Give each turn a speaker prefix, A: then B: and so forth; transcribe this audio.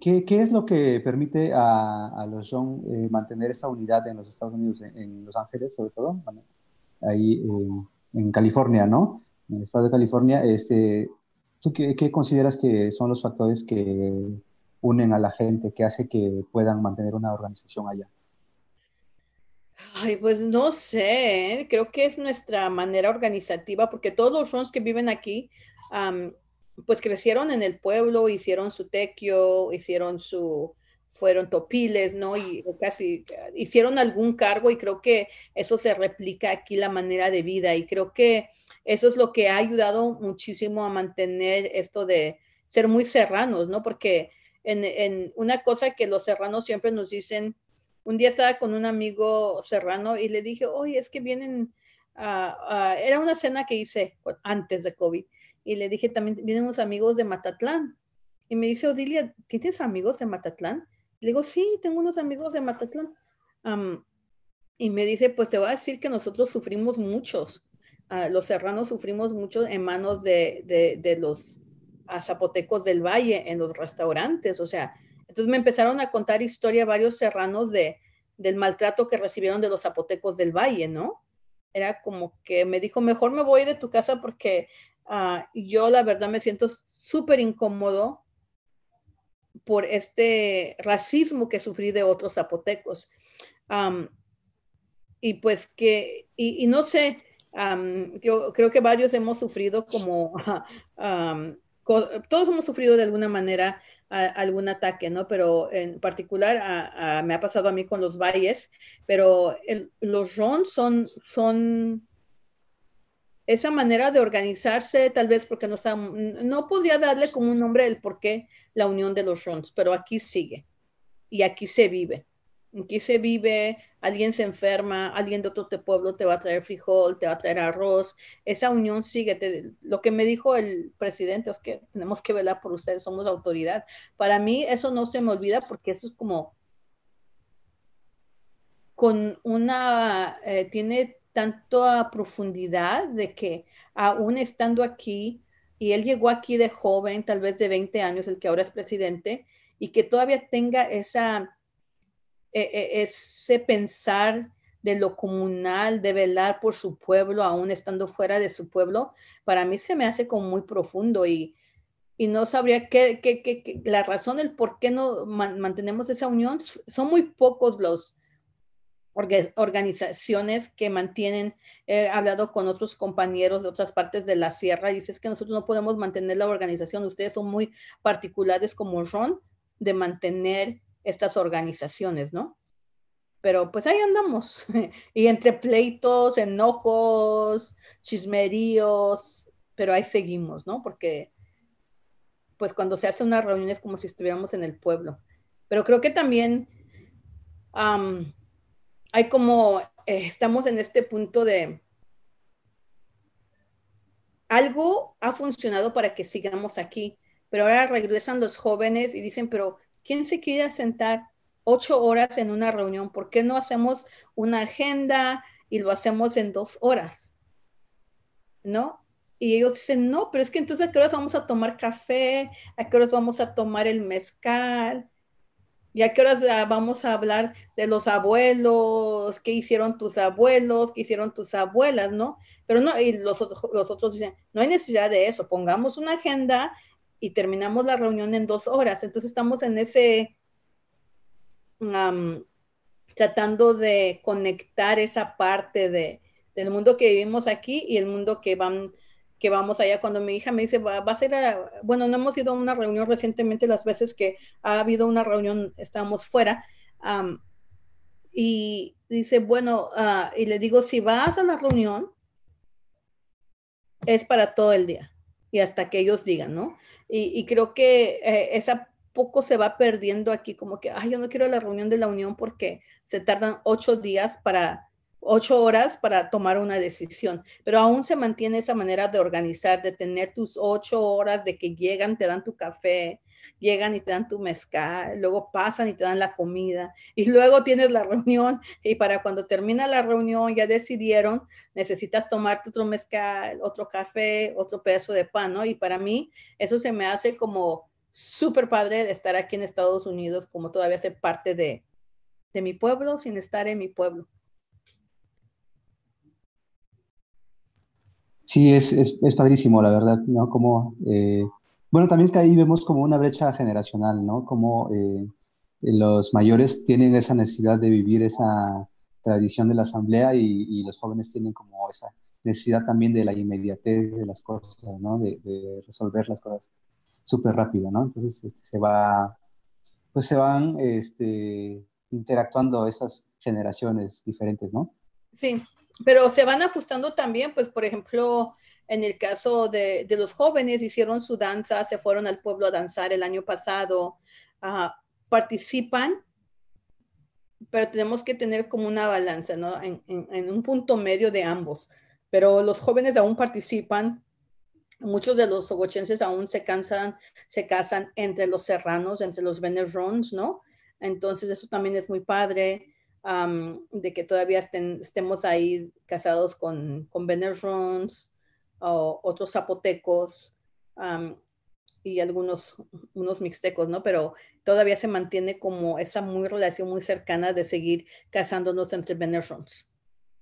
A: ¿qué, ¿qué, es lo que permite a, los John eh, mantener esta unidad en los Estados Unidos, en, Los Ángeles sobre todo, ahí en California, ¿no? En el estado de California, este, ¿tú qué, qué, consideras que son los factores que unen a la gente, que hace que puedan mantener una organización allá?
B: Ay, pues no sé, ¿eh? creo que es nuestra manera organizativa, porque todos los Rons que viven aquí, pues crecieron en el pueblo, hicieron su tequio, hicieron su, fueron topiles, ¿no? Y casi hicieron algún cargo y creo que eso se replica aquí la manera de vida y creo que eso es lo que ha ayudado muchísimo a mantener esto de ser muy serranos, ¿no? Porque en, en una cosa que los serranos siempre nos dicen, un día estaba con un amigo serrano y le dije, oye, es que vienen, era una cena que hice antes de COVID y le dije, también vienen unos amigos de Matatlán. Y me dice, Odilia, ¿tienes amigos de Matatlán? Le digo, sí, tengo unos amigos de Matatlán. y me dice, pues te voy a decir que nosotros sufrimos muchos, ah, los serranos sufrimos mucho en manos de, de, los zapotecos del valle, en los restaurantes, o sea, entonces me empezaron a contar historia varios serranos de, del maltrato que recibieron de los zapotecos del valle, ¿no? Era como que me dijo, mejor me voy de tu casa porque uh, yo la verdad me siento súper incómodo por este racismo que sufrí de otros zapotecos. Um, y pues que, y, y no sé, um, yo creo que varios hemos sufrido como, um, todos hemos sufrido de alguna manera algún ataque, ¿no? Pero en particular me ha pasado a mí con los valles, pero los RON son, son esa manera de organizarse, tal vez porque no, no podría darle como un nombre el por qué la unión de los RONs, pero aquí sigue y aquí se vive. Aquí se vive, alguien se enferma, alguien de otro pueblo te va a traer frijol, te va a traer arroz. Esa unión sigue. lo que me dijo el presidente es que tenemos que velar por ustedes, somos autoridad. Para mí eso no se me olvida porque eso es como con una, eh, tiene tanta profundidad de que aún estando aquí, y él llegó aquí de joven, tal vez de 20 años, el que ahora es presidente, y que todavía tenga esa e, e, ese pensar de lo comunal, de velar por su pueblo, aún estando fuera de su pueblo, para mí se me hace como muy profundo y, y no sabría qué, qué, qué, la razón, el por qué no mantenemos esa unión. Son muy pocos los organizaciones que mantienen, he hablado con otros compañeros de otras partes de la sierra y dices que nosotros no podemos mantener la organización, ustedes son muy particulares como Ron de mantener estas organizaciones, ¿no? Pero pues ahí andamos. y entre pleitos, enojos, chismeríos, pero ahí seguimos, ¿no? Porque pues cuando se hace una reunión es como si estuviéramos en el pueblo. Pero creo que también hay como, eh, estamos en este punto de, algo ha funcionado para que sigamos aquí, pero ahora regresan los jóvenes y dicen, pero ¿quién se quiere sentar ocho horas en una reunión? ¿Por qué no hacemos una agenda y lo hacemos en dos horas? ¿No? Y ellos dicen, no, pero es que entonces a qué horas vamos a tomar café, a qué horas vamos a tomar el mezcal, y a qué horas ah, vamos a hablar de los abuelos, qué hicieron tus abuelos, qué hicieron tus abuelas, ¿no? Pero no, y los, los otros dicen, no hay necesidad de eso, pongamos una agenda y terminamos la reunión en dos horas. Entonces estamos en ese, tratando de conectar esa parte de, del mundo que vivimos aquí y el mundo que van que vamos allá cuando mi hija me dice, va, a ser, bueno, no hemos ido a una reunión recientemente, las veces que ha habido una reunión, estamos fuera, y dice, bueno, ah, y le digo, si vas a la reunión, es para todo el día y hasta que ellos digan, ¿no? Y, creo que eh, esa poco se va perdiendo aquí, como que, ay, yo no quiero la reunión de la unión porque se tardan ocho días para, ocho horas para tomar una decisión, pero aún se mantiene esa manera de organizar, de tener tus ocho horas de que llegan, te dan tu café, llegan y te dan tu mezcal, luego pasan y te dan la comida y luego tienes la reunión y para cuando termina la reunión ya decidieron, necesitas tomarte otro mezcal, otro café, otro pedazo de pan, ¿no? Y para mí eso se me hace como súper padre de estar aquí en Estados Unidos, como todavía ser parte de, de mi pueblo sin estar en mi pueblo.
A: Sí, es, es, es padrísimo, la verdad, ¿no? Como, eh, bueno, también es que ahí vemos como una brecha generacional, ¿no? Como eh, los mayores tienen esa necesidad de vivir esa tradición de la asamblea y, los jóvenes tienen como esa necesidad también de la inmediatez de las cosas, ¿no? De, resolver las cosas súper rápido, ¿no? Entonces este, se va, pues se van este, interactuando esas generaciones diferentes, ¿no?
B: Sí, pero se van ajustando también, pues por ejemplo, en el caso de, los jóvenes, hicieron su danza, se fueron al pueblo a danzar el año pasado, ah, participan, pero tenemos que tener como una balanza, ¿no? En, un punto medio de ambos. Pero los jóvenes aún participan, muchos de los ogochenses aún se cansan, se casan entre los serranos, entre los venerrons, ¿no? Entonces eso también es muy padre de que todavía estemos ahí casados con, con Venerons o otros zapotecos y algunos unos mixtecos, ¿no? Pero todavía se mantiene como esa muy relación muy cercana de seguir casándonos entre Venerons.